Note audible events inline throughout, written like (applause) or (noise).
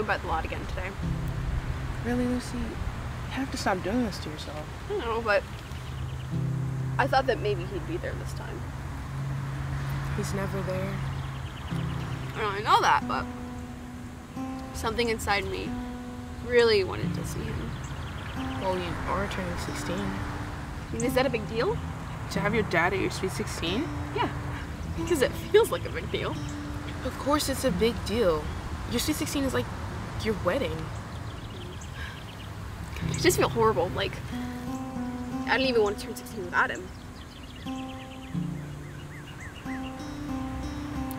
Went by the lot again today. Really, Luzi? You have to stop doing this to yourself. I know, but I thought that maybe he'd be there this time. He's never there. I know, I know that, but something inside me really wanted to see him. Well, you are turning 16. I mean, is that a big deal? To have your dad at your sweet 16? Yeah, because it feels like a big deal. Of course it's a big deal. Your sweet 16 is like your wedding. I just feel horrible. Like, I didn't even want to turn 16 without him.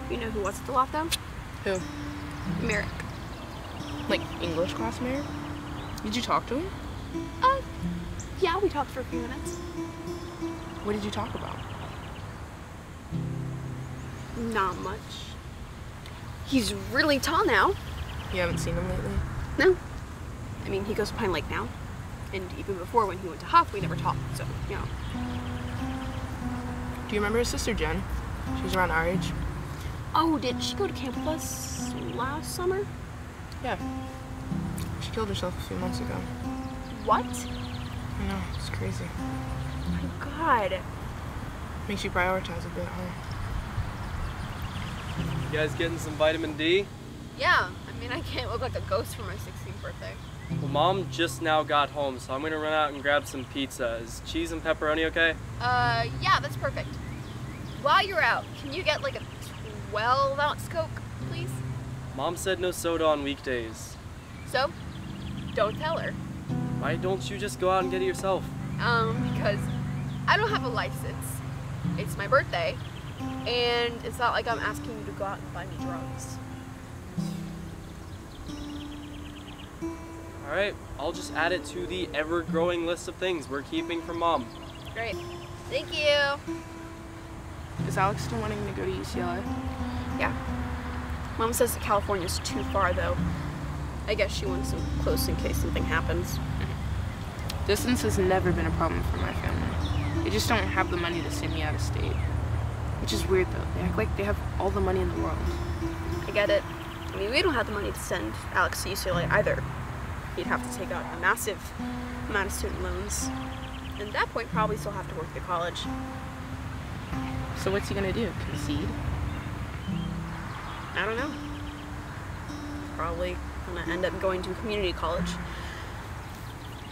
You know who was at the lot though? Who? Merrick. Like English class mayor? Did you talk to him? Uh, yeah, we talked for a few minutes. What did you talk about? Not much. He's really tall now. You haven't seen him lately? No. I mean, he goes to Pine Lake now. And even before when he went to Huff, we never talked, so, you know. Do you remember his sister Jen? She was around our age. Oh, did she go to camp with us last summer? Yeah. She killed herself a few months ago. What? I know, it's crazy. Oh my god. Makes you prioritize a bit, huh? You guys getting some vitamin D? Yeah, I mean, I can't look like a ghost for my 16th birthday. Well, mom just now got home, so I'm gonna run out and grab some pizza. Is cheese and pepperoni okay? Uh, yeah, that's perfect. While you're out, can you get like a 12 ounce Coke, please? Mom said no soda on weekdays. So, don't tell her. Why don't you just go out and get it yourself? Um, because I don't have a license. It's my birthday, and it's not like I'm asking you to go out and buy me drugs. Alright, I'll just add it to the ever growing list of things we're keeping from mom. Great. Thank you. Is Alex still wanting to go to UCLA? Yeah. Mom says that California's too far, though. I guess she wants him close in case something happens. Mm-hmm. Distance has never been a problem for my family. They just don't have the money to send me out of state. Which is weird though. They act like they have all the money in the world. I get it. I mean, we don't have the money to send Alex to UCLA either. He'd have to take out a massive amount of student loans. And at that point, probably still have to work through college. So what's he gonna do? Concede? I don't know. Probably gonna end up going to community college.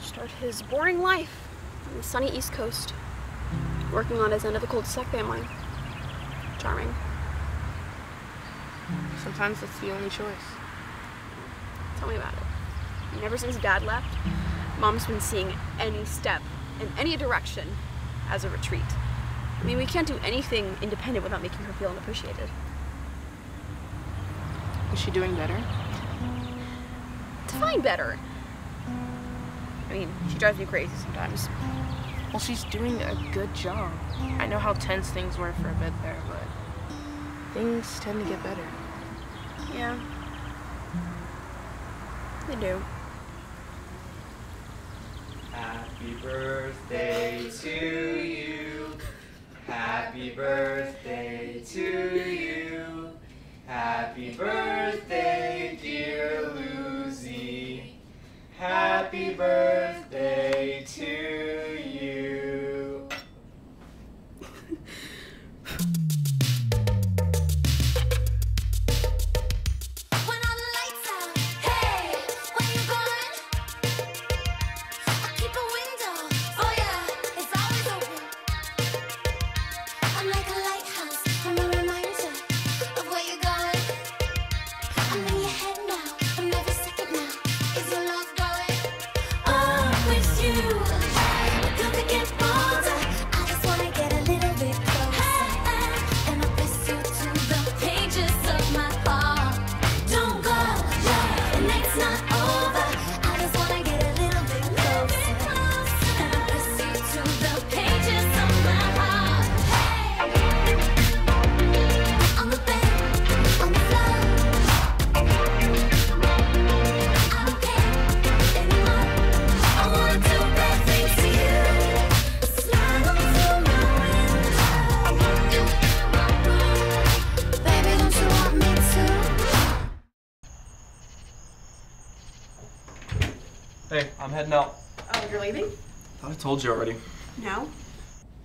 Start his boring life on the sunny East Coast, working on his end of the cul-de-sac family. Charming. Sometimes that's the only choice. Tell me about it. And ever since Dad left, Mom's been seeing any step in any direction as a retreat. I mean, we can't do anything independent without making her feel unappreciated. Is she doing better? Define better. I mean, she drives me crazy sometimes. Well, she's doing a good job. I know how tense things were for a bit there, but things tend to get better. Yeah. They do. Happy birthday to you. Happy birthday to you. Happy birthday, dear Luzi. Happy birthday to you. Told you already. No.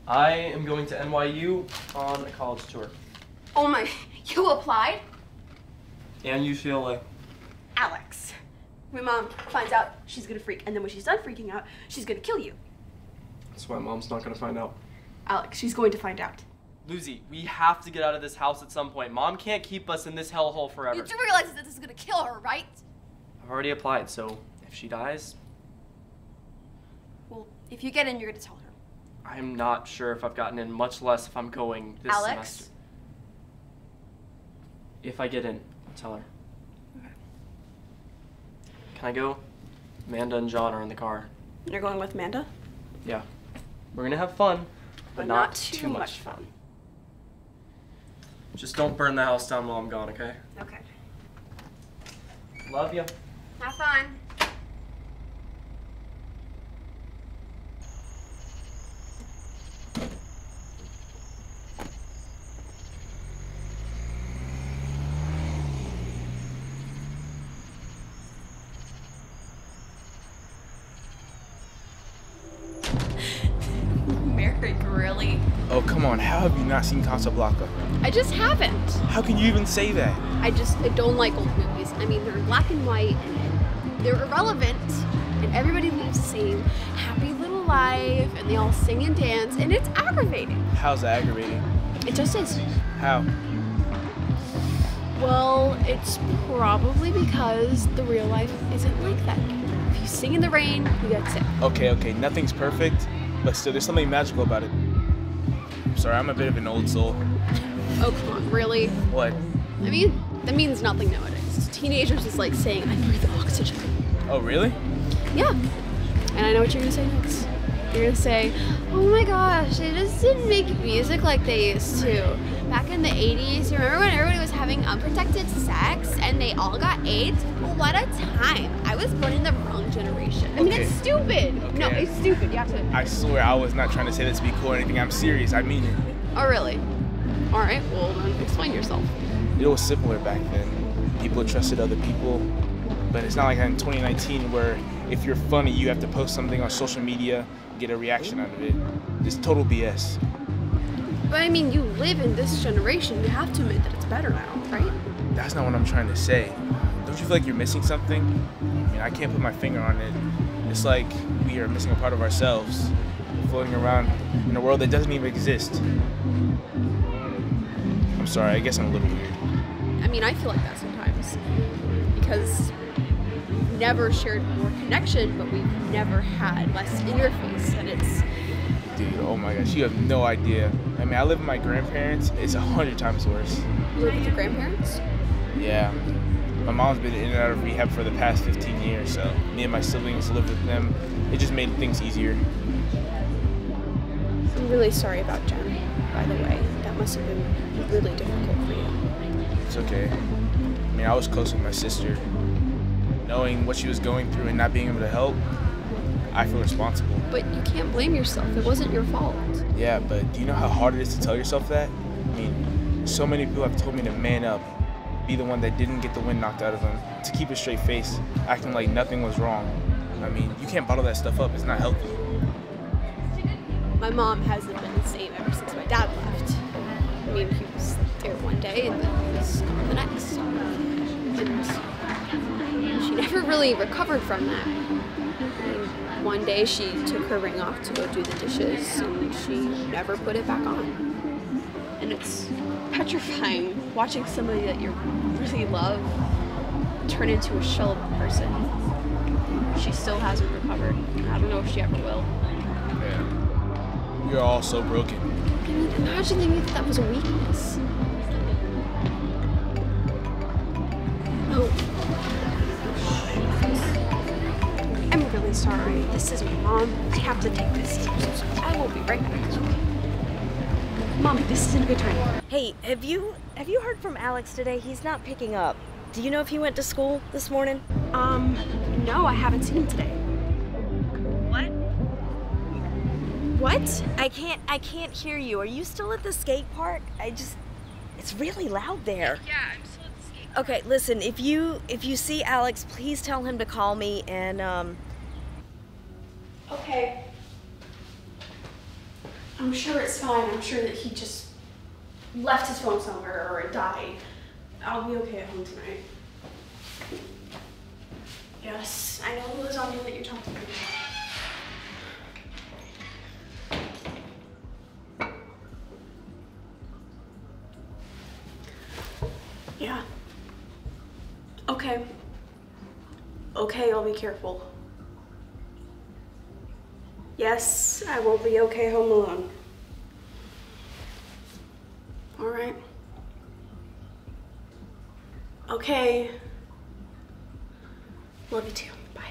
I am going to NYU on a college tour. Oh my, (laughs) you applied? And UCLA. Alex. My mom finds out she's gonna freak, and then when she's done freaking out, she's gonna kill you. That's why mom's not gonna find out. Alex, she's going to find out. Luzi, we have to get out of this house at some point. Mom can't keep us in this hellhole forever. You do realize that this is gonna kill her, right? I've already applied, so if she dies, Well, if you get in, you're gonna tell her. I'm not sure if I've gotten in, much less if I'm going this Alex? semester. If I get in, I'll tell her. Okay. Can I go? Amanda and John are in the car. You're going with Amanda? Yeah. We're gonna have fun, but, not, too, much fun. fun. Just don't burn the house down while I'm gone, okay? Okay. Love you. Have fun. Merrick, really? Oh, come on. How have you not seen Casablanca? I just haven't. How can you even say that? I just I don't like old movies. I mean, they're black and white and they're irrelevant, and everybody lives the same happy little life, and they all sing and dance, and it's aggravating. How's that aggravating? It just is. How? Well, it's probably because the real life isn't like that. If you sing in the rain, you get sick. Okay, okay. Nothing's perfect, but still, there's something magical about it. I'm sorry, I'm a bit of an old soul. Oh come on, really? What? I mean, that means nothing nowadays. Teenagers is like saying, "I breathe oxygen." Oh, really? Yeah. And I know what you're gonna say next. You're gonna say, oh my gosh, they just didn't make music like they used to. Back in the 80s, you remember when everybody was having unprotected sex and they all got AIDS? What a time. I was born in the wrong generation. I mean, Okay. it's stupid. No, it's stupid. You have to. I swear I was not trying to say this to be cool or anything. I'm serious. I mean it. Oh, really? All right, well, then explain yourself. It was simpler back then. People trusted other people. But it's not like in 2019 where if you're funny, you have to post something on social media, get a reaction out of it. It's total BS. But I mean, you live in this generation. You have to admit that it's better now, right? That's not what I'm trying to say. Don't you feel like you're missing something? I mean, I can't put my finger on it. It's like we are missing a part of ourselves, floating around in a world that doesn't even exist. I'm sorry, I guess I'm a little weird. I mean, I feel like that sometimes because we've never shared more connection, but we've never had less interface, and it's Dude, oh my gosh, you have no idea. I mean, I live with my grandparents, it's a hundred times worse. you live with your grandparents. Yeah. My mom's been in and out of rehab for the past 15 years, so me and my siblings live with them. It just made things easier. I'm really sorry about Jen, by the way. That must have been really difficult for you. It's okay. I mean, I was close with my sister. Knowing what she was going through and not being able to help, I feel responsible. But you can't blame yourself. It wasn't your fault. Yeah, but do you know how hard it is to tell yourself that? I mean, so many people have told me to man up, be the one that didn't get the wind knocked out of them, to keep a straight face, acting like nothing was wrong. I mean, you can't bottle that stuff up, it's not healthy. My mom hasn't been the same ever since my dad left. I mean, he was there one day and then he was gone the next. And she never really recovered from that. One day she took her ring off to go do the dishes and she never put it back on. And it's petrifying watching somebody that you really love turn into a shell of a person. She still hasn't recovered. I don't know if she ever will. Yeah. You're all so broken. I mean, imagine they knew that that was a weakness. Oh. I'm really sorry. This is my mom. I have to take this. I'm so sorry. I will be right back. Mom, this isn't a good time. Hey, have you have you heard from Alex today? He's not picking up. Do you know if he went to school this morning? Um, no, I haven't seen him today. What? What? I can't I can't hear you. Are you still at the skate park? I just it's really loud there. Yeah, I'm still at the skate. Okay, listen, if you if you see Alex, please tell him to call me and um Okay. I'm sure it's fine. I'm sure that he just left his phone somewhere or it died. I'll be okay at home tonight. Yes, I know lasagna that you're talking about. Yeah. Okay. Okay, I'll be careful. Yes, I will be okay home alone. All right. Okay. Love you too. Bye.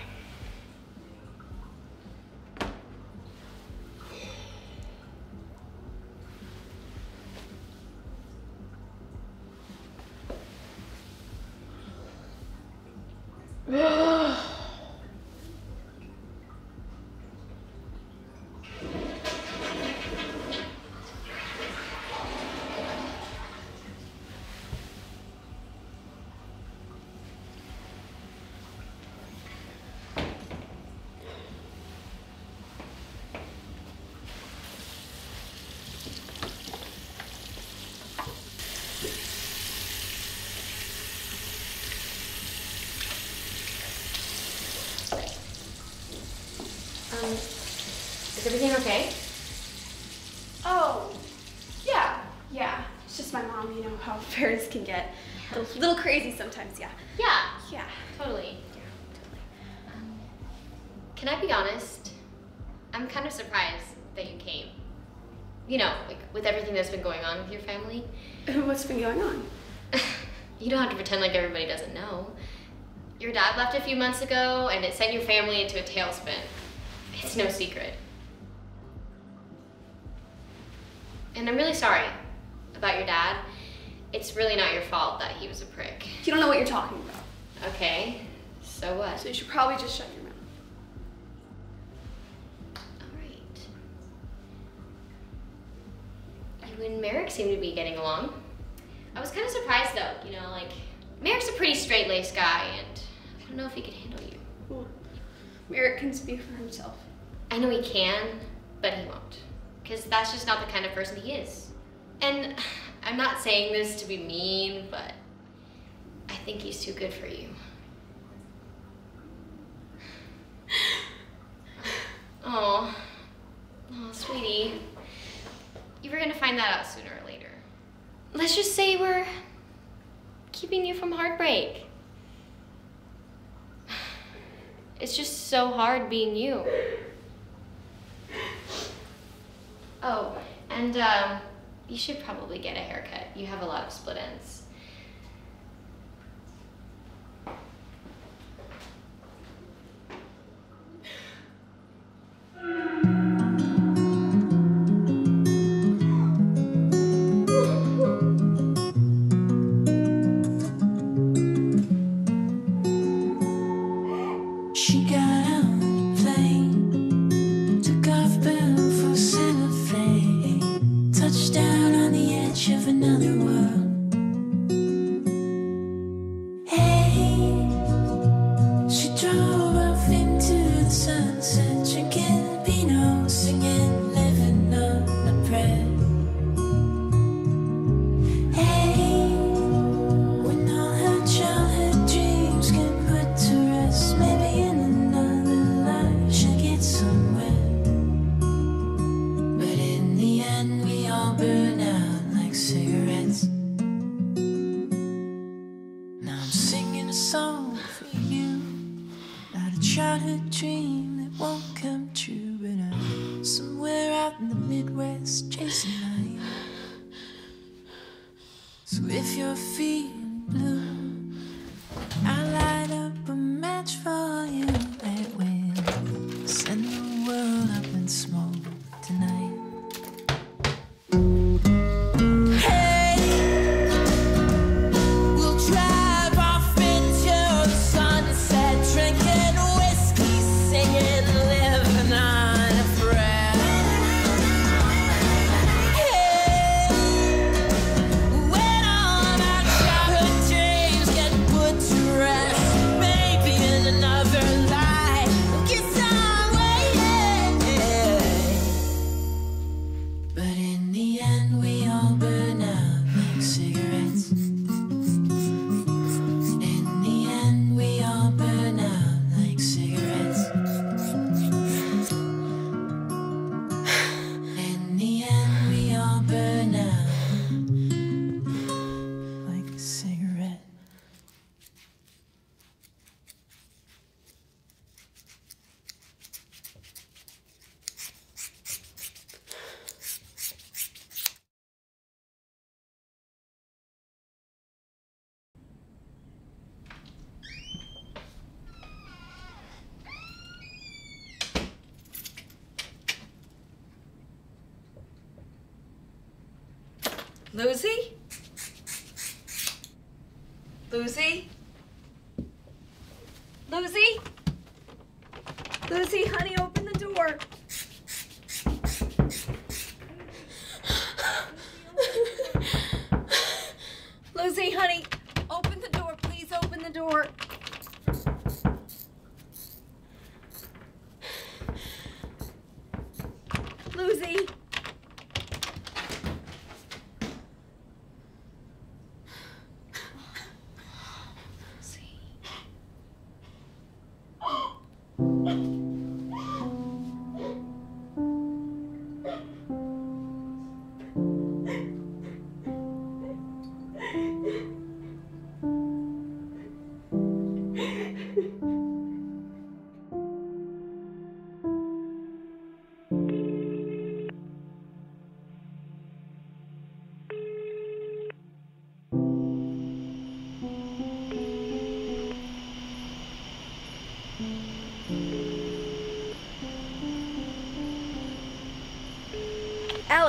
Um, is everything okay? Oh, yeah, yeah. It's just my mom, you know how (laughs) parents can get a little crazy sometimes, yeah. Yeah, Yeah. Totally. Yeah. totally. Um, can I be honest? I'm kind of surprised that you came. You know, like with everything that's been going on with your family. (laughs) What's been going on? (laughs) you don't have to pretend like everybody doesn't know. Your dad left a few months ago and it sent your family into a tailspin. It's no secret. And I'm really sorry about your dad. It's really not your fault that he was a prick. You don't know what you're talking about. Okay, so what? So you should probably just shut your mouth. Alright. You and Merrick seem to be getting along. I was kind of surprised though, you know, like, Merrick's a pretty straight laced guy, and I don't know if he could handle you. Merrick can speak for himself. I know he can, but he won't. Because that's just not the kind of person he is. And (sighs) I'm not saying this to be mean, but I think he's too good for you. (sighs) Oh, oh, sweetie. You were gonna find that out sooner or later. Let's just say we're keeping you from heartbreak. (sighs) It's just so hard being you. Oh, and um, you should probably get a haircut. You have a lot of split ends. Luzi? Luzi? Luzi? Luzi, honey, open the door.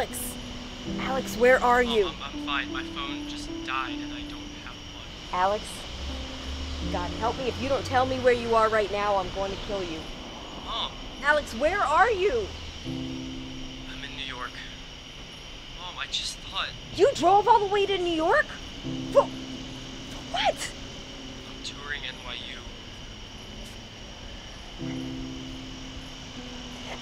Alex. Alex, where are you? Mom, I'm, I'm fine. My phone just died and I don't have one. Alex, God help me. If you don't tell me where you are right now, I'm going to kill you. Mom, Alex, where are you? I'm in New York. Mom, I just thought You drove all the way to New York? For, for what? I'm touring NYU.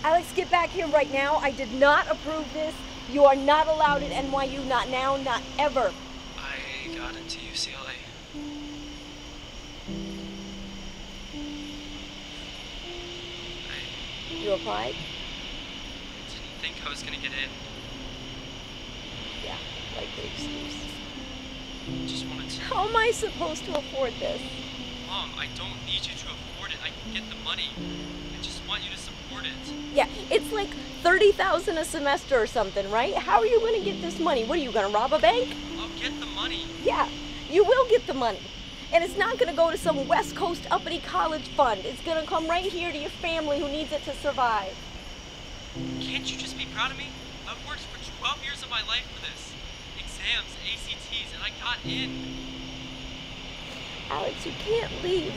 Alex, get back here right now. I did not approve this. You are not allowed at NYU, not now, not ever. I got into UCLA. I You applied? I didn't think I was gonna get in. Yeah, likely excuse. Just wanted to. How am I supposed to afford this? Mom, I don't need you to afford it. I can get the money. I just want you to support it. Yeah, it's like 30,000 a semester or something, right? How are you going to get this money? What are you going to rob a bank? I'll get the money. Yeah, you will get the money. And it's not going to go to some West Coast uppity college fund. It's going to come right here to your family who needs it to survive. Can't you just be proud of me? I've worked for 12 years of my life for this. Exams, ACTs, and I got in. Alex, you can't leave.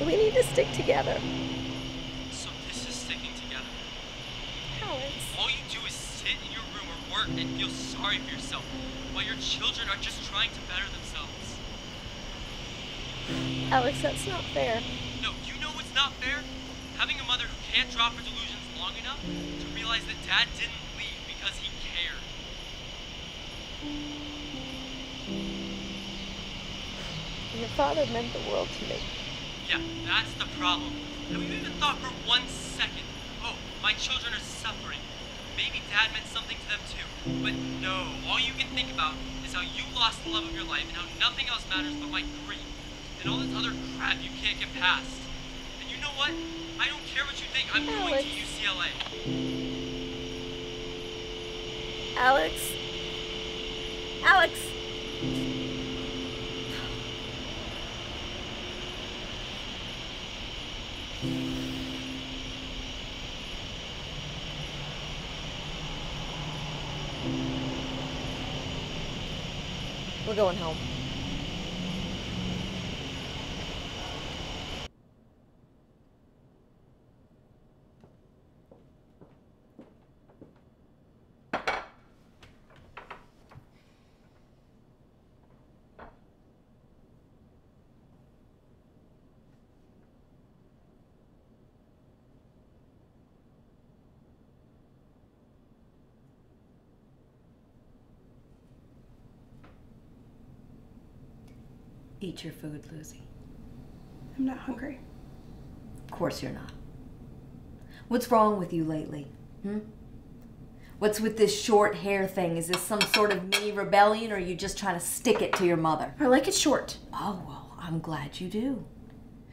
We need to stick together. So this is sticking together. All you do is sit in your room or work and feel sorry for yourself while your children are just trying to better themselves. Alex, that's not fair. No, you know what's not fair? Having a mother who can't drop her delusions long enough to realize that dad didn't leave because he cared. Your father meant the world to me. Yeah, that's the problem. Have you even thought for one second, my children are suffering. Maybe dad meant something to them too. But no, all you can think about is how you lost the love of your life and how nothing else matters but my grief. And all this other crap you can't get past. And you know what? I don't care what you think, I'm going to UCLA. Alex. Alex. We're going home. Eat your food, Luzi. I'm not hungry. Of course you're not. What's wrong with you lately? Hmm? What's with this short hair thing? Is this some sort of mini rebellion or are you just trying to stick it to your mother? I like it short. Oh, well, I'm glad you do.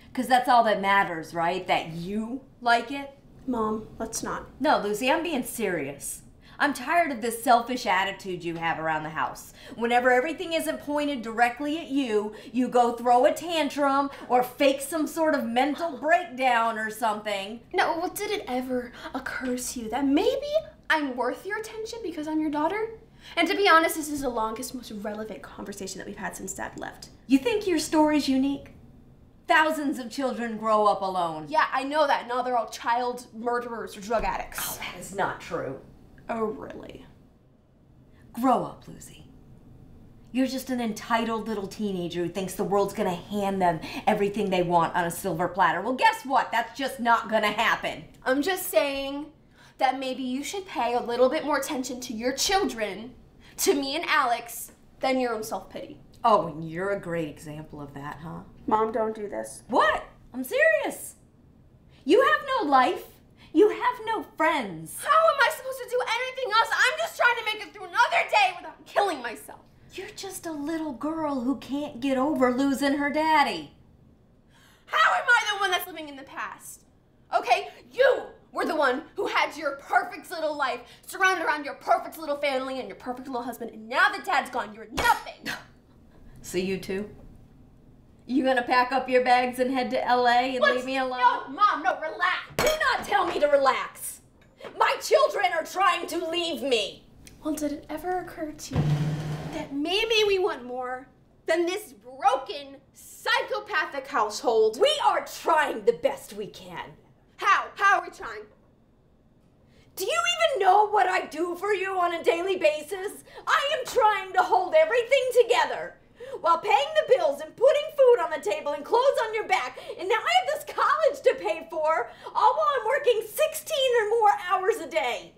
Because that's all that matters, right? That you like it? Mom, let's not. No, Luzi, I'm being serious. I'm tired of this selfish attitude you have around the house. Whenever everything isn't pointed directly at you, you go throw a tantrum or fake some sort of mental breakdown or something. No, well, did it ever occur to you that maybe I'm worth your attention because I'm your daughter? And to be honest, this is the longest, most relevant conversation that we've had since Dad left. You think your story's unique? Thousands of children grow up alone. Yeah, I know that. Now they're all child murderers or drug addicts. Oh, That is not true. Oh, really? Grow up, Luzi. You're just an entitled little teenager who thinks the world's gonna hand them everything they want on a silver platter. Well, guess what? That's just not gonna happen. I'm just saying that maybe you should pay a little bit more attention to your children, to me and Alex, than your own self pity. Oh, and you're a great example of that, huh? Mom, don't do this. What? I'm serious. You have no life. You have no friends. How am I supposed to do anything else? I'm just trying to make it through another day without killing myself. You're just a little girl who can't get over losing her daddy. How am I the one that's living in the past? Okay, you were the one who had your perfect little life surrounded around your perfect little family and your perfect little husband, and now that dad's gone, you're nothing. See you two? You gonna pack up your bags and head to LA and Let's- leave me alone? No, Mom, no, relax. Do not tell me to relax. My children are trying to leave me. Well, did it ever occur to you that maybe we want more than this broken, psychopathic household? We are trying the best we can. How? How are we trying? Do you even know what I do for you on a daily basis? I am trying to hold everything together while paying the bills and putting food on the table and clothes on your back. And now I have this college to pay for, all while I'm working 16 or more hours a day.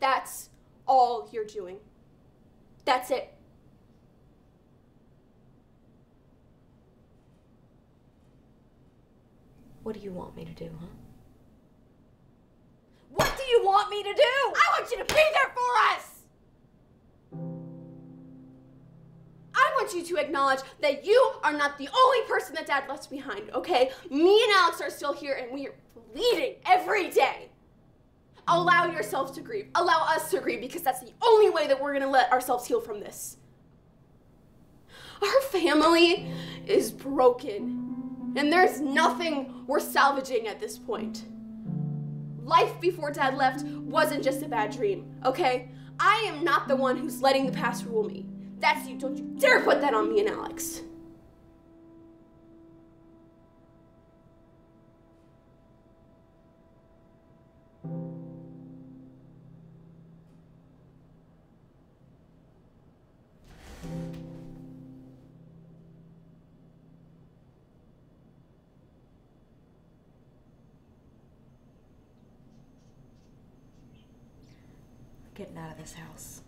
That's all you're doing. That's it. What do you want me to do, huh? What do you want me to do? I want you to be there want you to acknowledge that you are not the only person that Dad left behind, okay? Me and Alex are still here and we are bleeding every day. Allow yourself to grieve. Allow us to grieve because that's the only way that we're gonna let ourselves heal from this. Our family is broken, and there's nothing we're salvaging at this point. Life before dad left wasn't just a bad dream, okay? I am not the one who's letting the past rule me. That's you. Don't you dare put that on me and Alex. Getting out of this house.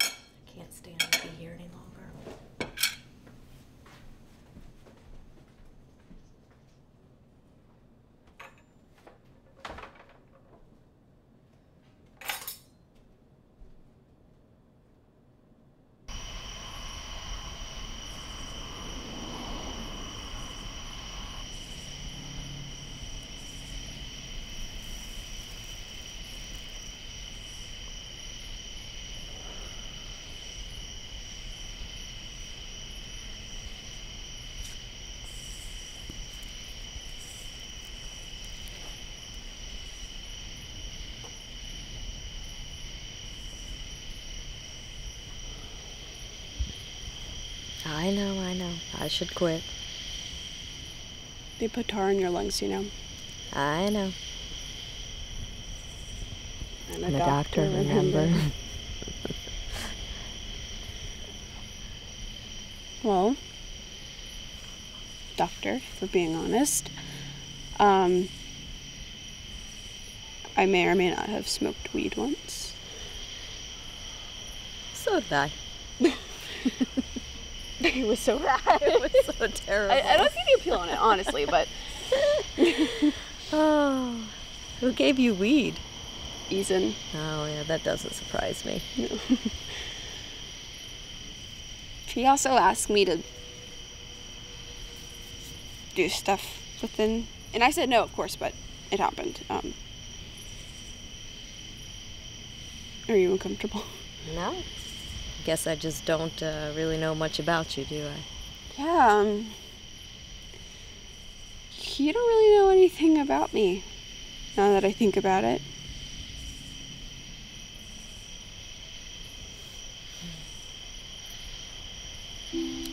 I can't stand to be here any longer. I know, I know. I should quit. They put tar in your lungs, you know. I know. I'm I'm a doctor, remember? (laughs) Well, doctor, for being honest, um, I may or may not have smoked weed once. so did I. (laughs) It was so (laughs) bad. It was so terrible. I, I don't see the appeal in it, honestly, but Oh, (sighs) who gave you weed? Eason. Oh, yeah, that doesn't surprise me. (laughs) He also asked me to do stuff within, and I said no, of course, but it happened. Um, are you uncomfortable? No guess I just don't uh, really know much about you, do I? Yeah. Um, you don't really know anything about me now that I think about it.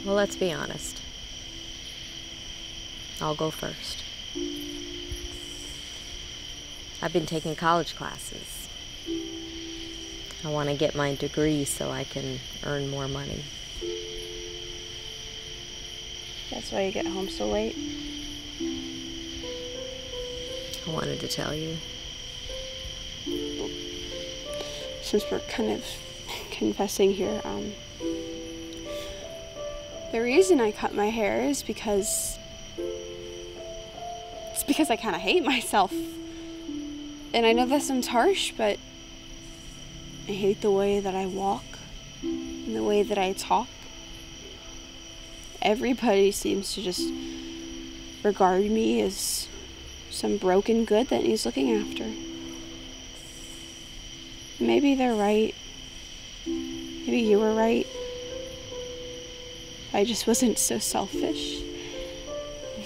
Well, let's be honest. I'll go first. I've been taking college classes I want to get my degree so I can earn more money. That's why you get home so late. I wanted to tell you. Since we're kind of confessing here, um, the reason I cut my hair is because it's because I kind of hate myself. And I know that sounds harsh, but I hate the way that I walk and the way that I talk. Everybody seems to just regard me as some broken good that needs looking after. Maybe they're right. Maybe you were right. I just wasn't so selfish.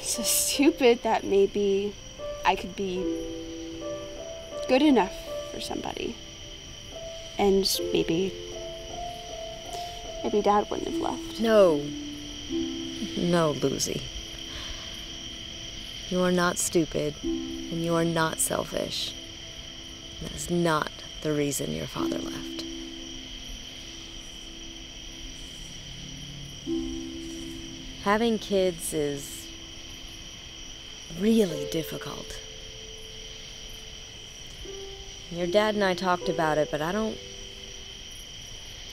So (laughs) stupid that maybe I could be good enough for somebody. And maybe. Maybe dad wouldn't have left. No. No, Luzi. You are not stupid, and you are not selfish. That is not the reason your father left. Having kids is really difficult. Your dad and I talked about it, but I don't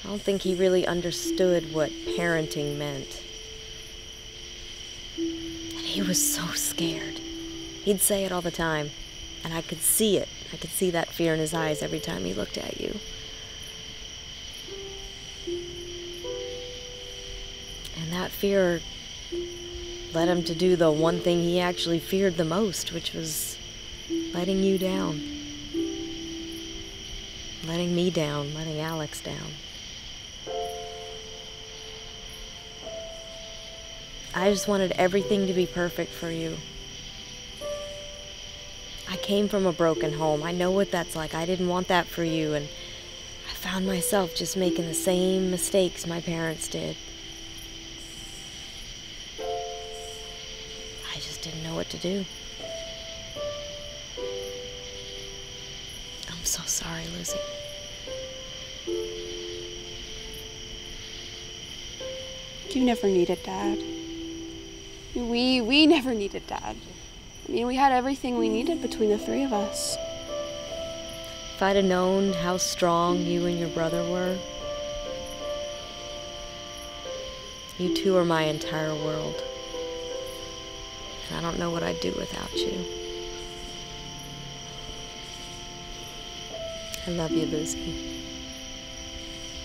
I don't think he really understood what parenting meant. And he was so scared. He'd say it all the time, and I could see it. I could see that fear in his eyes every time he looked at you. And that fear led him to do the one thing he actually feared the most, which was letting you down. Letting me down, letting Alex down. I just wanted everything to be perfect for you. I came from a broken home. I know what that's like. I didn't want that for you, and I found myself just making the same mistakes my parents did. I just didn't know what to do. So sorry, Lizzie. You never needed dad. We we never needed dad. I mean, we had everything we needed between the three of us. If I'd have known how strong you and your brother were, you two are my entire world. And I don't know what I'd do without you. I love you, Luzi.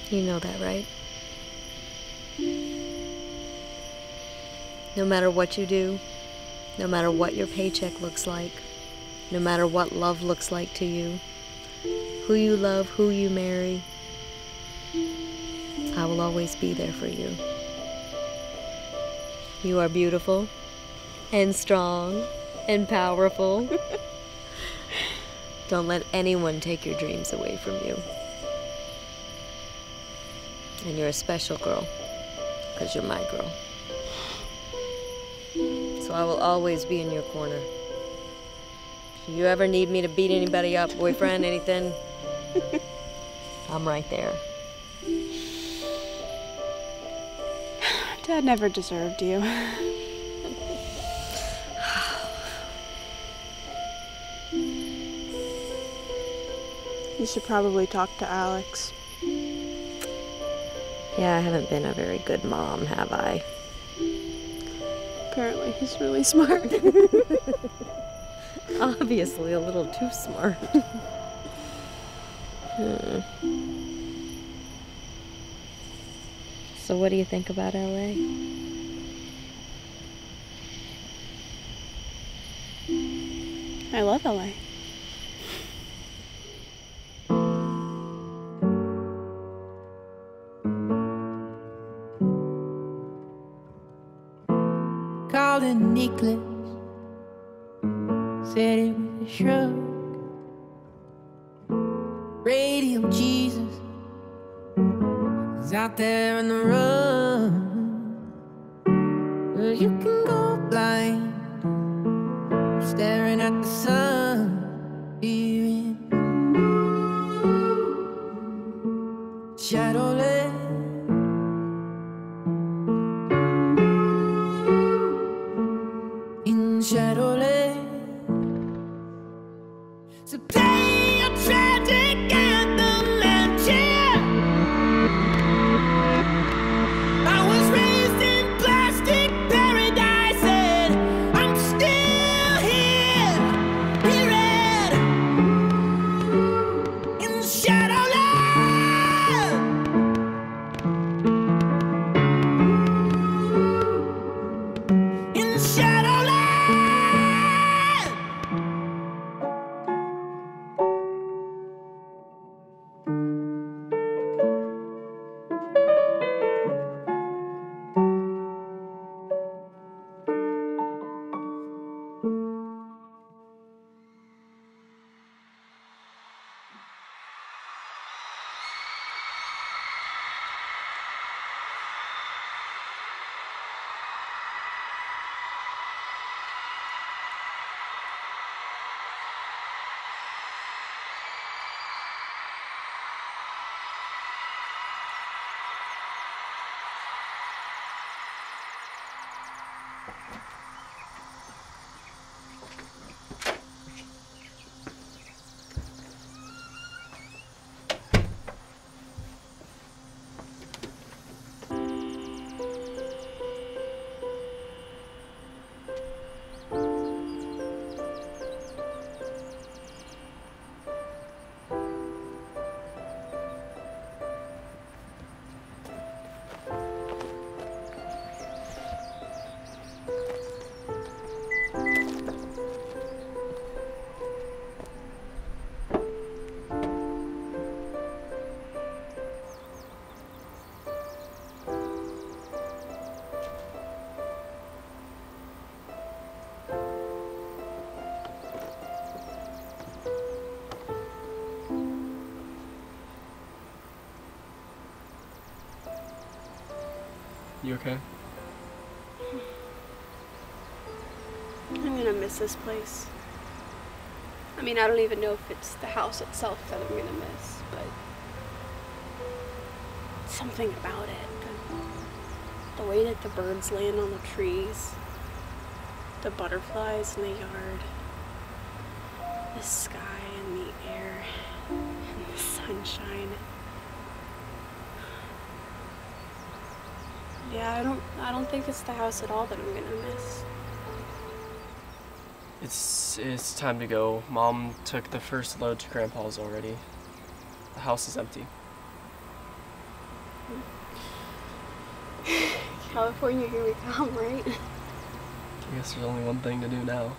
You know that, right? No matter what you do, no matter what your paycheck looks like, no matter what love looks like to you, who you love, who you marry, I will always be there for you. You are beautiful and strong and powerful. (laughs) Don't let anyone take your dreams away from you. And you're a special girl because you're my girl. So I will always be in your corner. If you ever need me to beat anybody up, boyfriend, anything, (laughs) I'm right there. Dad never deserved you. (laughs) should probably talk to Alex. Yeah, I haven't been a very good mom, have I? Apparently, he's really smart. (laughs) (laughs) Obviously, a little too smart. Hmm. So, what do you think about LA? I love LA. Shadowland. You okay? I'm gonna miss this place. I mean, I don't even know if it's the house itself that I'm gonna miss, but something about it. The, the way that the birds land on the trees, the butterflies in the yard, the sky and the air, and the sunshine. Yeah, I don't I don't think it's the house at all that I'm gonna miss. It's it's time to go. Mom took the first load to Grandpa's already. The house is empty. (laughs) California, here we come, right? I guess there's only one thing to do now.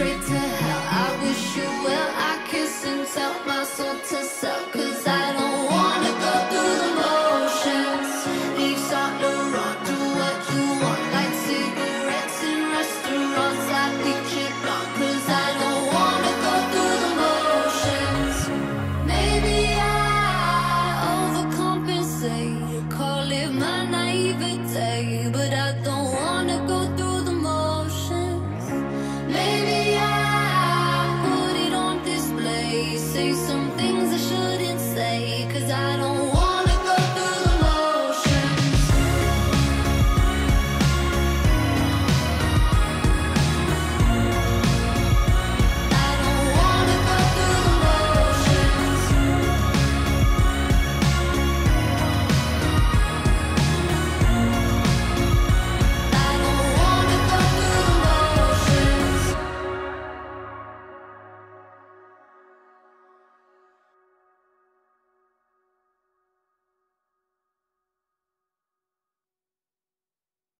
straight to